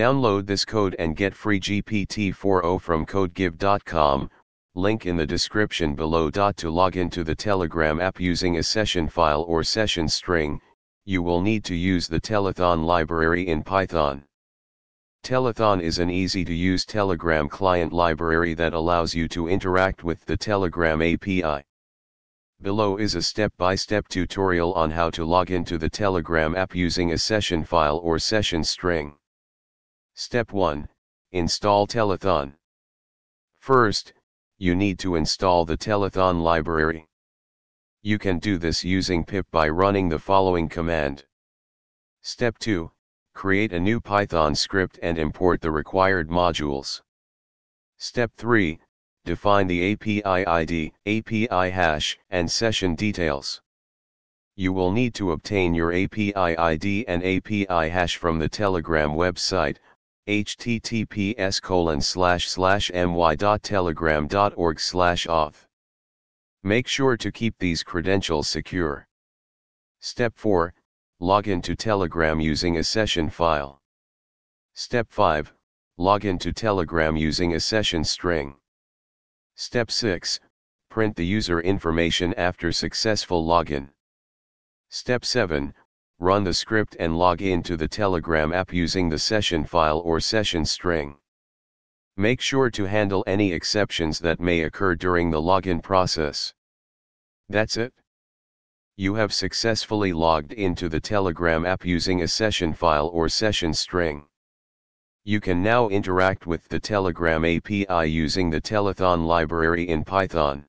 Download this code and get free GPT-4o from codegive.com, link in the description below. To log into the Telegram app using a session file or session string, you will need to use the Telethon library in Python. Telethon is an easy-to-use Telegram client library that allows you to interact with the Telegram API. Below is a step-by-step -step tutorial on how to log into the Telegram app using a session file or session string. Step 1, Install Telethon. First, you need to install the Telethon library. You can do this using pip by running the following command. Step 2, create a new Python script and import the required modules. Step 3, define the API ID, API hash, and session details. You will need to obtain your API ID and API hash from the Telegram website, https colon slash slash my.telegram.org slash auth. Make sure to keep these credentials secure. Step 4, Log into Telegram using a session file. Step 5, log into Telegram using a session string. Step 6, print the user information after successful login. Step 7, run the script and log in to the Telegram app using the session file or session string. Make sure to handle any exceptions that may occur during the login process. That's it you have successfully logged into the Telegram app using a session file or session string. You can now interact with the Telegram API using the Telethon library in Python.